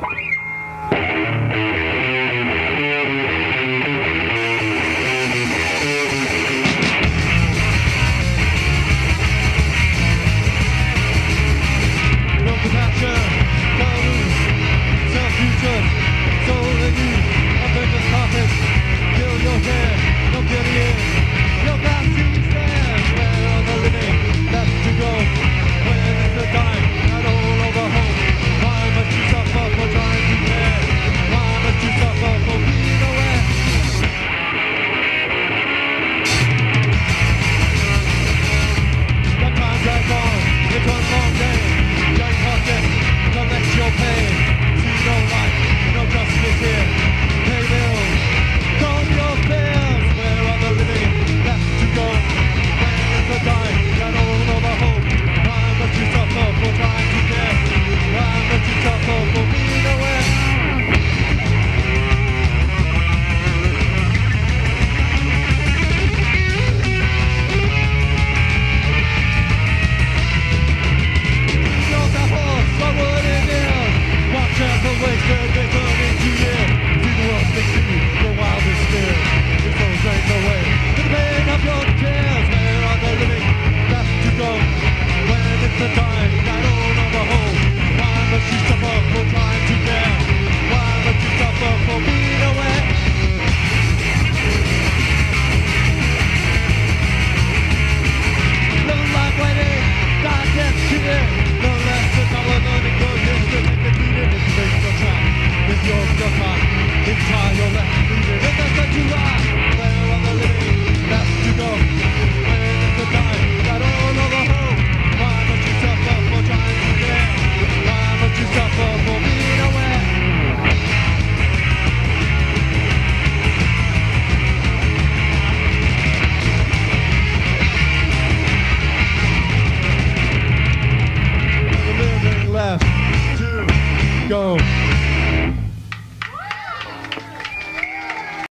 Bye. but she suffered full time.